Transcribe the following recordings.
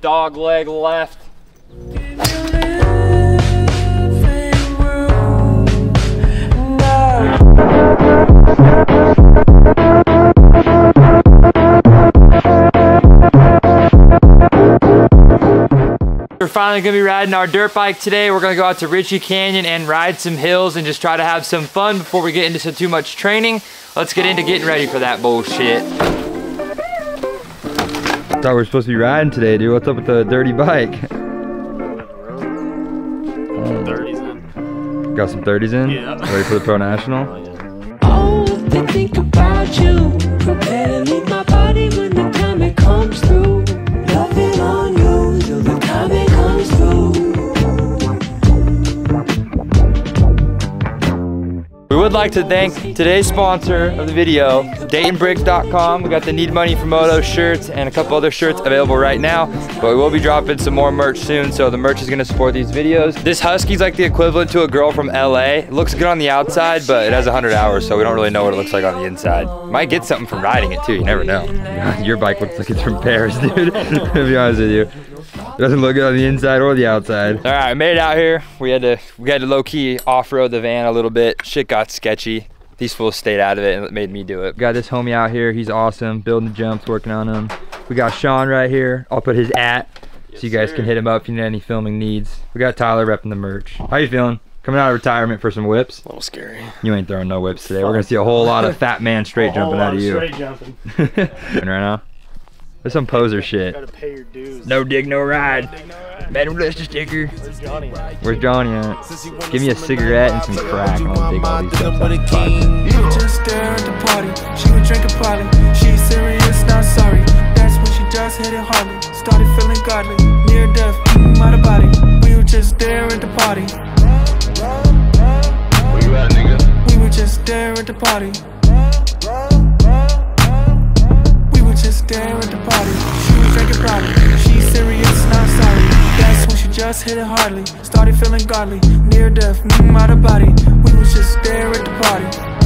dog leg left. We're finally gonna be riding our dirt bike today. We're gonna go out to Reche Canyon and ride some hills and just try to have some fun before we get into some too much training. Let's get into getting ready for that bullshit. Thought we were supposed to be riding today, dude. What's up with the dirty bike? 30s in. Got some 30s in? Yeah. Ready for the Pro National? Oh, they would like to thank today's sponsor of the video, DaytonBriggs.com. We got the Need Money for Moto shirts and a couple other shirts available right now, but we will be dropping some more merch soon, so the merch is gonna support these videos. This Husky's like the equivalent to a girl from LA. It looks good on the outside, but it has 100 hours, so we don't really know what it looks like on the inside. Might get something from riding it too, you never know. Your bike looks like it's from Paris, dude. to be honest with you. It doesn't look good on the inside or the outside. All right, made it out here. We had to we had to low key off road the van a little bit. Shit got sketchy. These fools stayed out of it and it made me do it. Got this homie out here. He's awesome. Building the jumps, working on them. We got Sean right here. I'll put his at so you guys can hit him up if you need any filming needs. We got Tyler repping the merch. How you feeling? Coming out of retirement for some whips? A little scary. You ain't throwing no whips today. We're gonna see a whole lot of fat man straight jumping out of you. Straight jumping. right now. There's some poser shit. Gotta pay your dues. No dig, no ride. Dig, no ride. Madam Lester sticker. Where's Johnny? Where's Johnny at? Give me a cigarette and some crack and I'll dig all these jumps out. We would just stare at the party. She would drink a poly. She's serious, not sorry. That's when she just hit it hardly. Started feeling godly. Near death, mm, out of body. We would just stare at the party. Where you at, nigga? We would just stare at the party. Just stare at the party. She was drinking probably. She's serious, not sorry. That's when she just hit it hardly. Started feeling godly. Near death, mm, out of body. We would just stare at the party.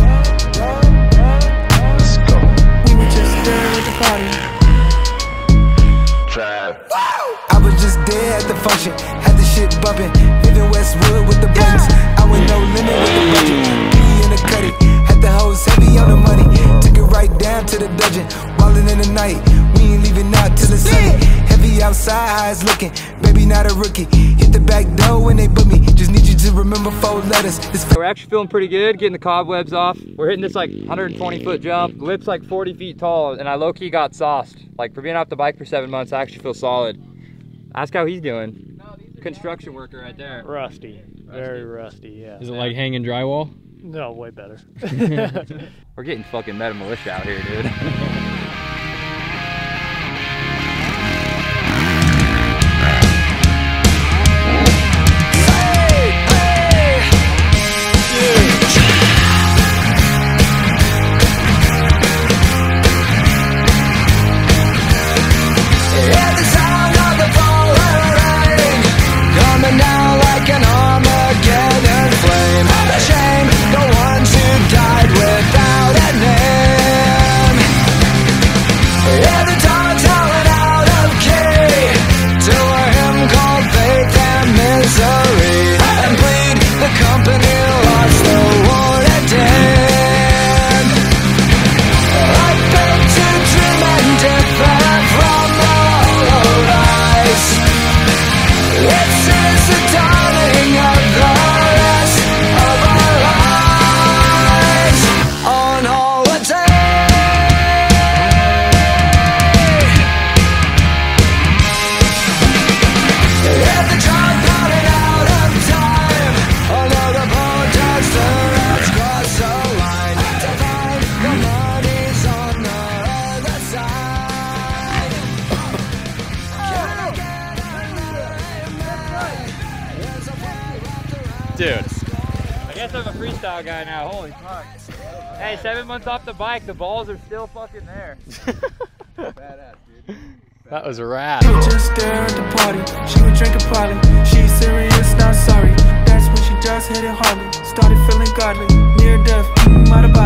Heavy outside, eyes looking. Baby, not a rookie. Hit the back door when they book me. Just need you to remember four letters. This We're actually feeling pretty good, getting the cobwebs off. We're hitting this like 120 foot jump. Lip's like 40 feet tall, and I low key got sauced. Like for being off the bike for seven months, I actually feel solid. Ask how he's doing. Construction worker right there. Rusty. Very rusty, yeah. Is it like hanging drywall? No, way better. We're getting fucking Metal Mulisha out here, dude. Dude. I guess I'm a freestyle guy now. Holy fuck. Hey, seven months off the bike, the balls are still fucking there. that was a rad. Just stare at the party. She would drink a poly. She's serious, not sorry. That's when she just hit it hardly. Started feeling godly. Near death, mm, out of body.